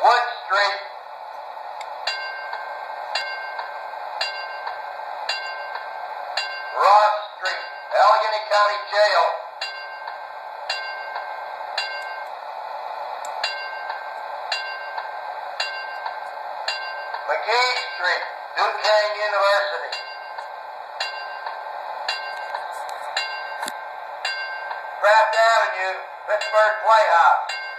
Wood Street. Ross Street, Allegheny County Jail. McGee Street, Duquesne University. Craft Avenue, Pittsburgh Playhouse.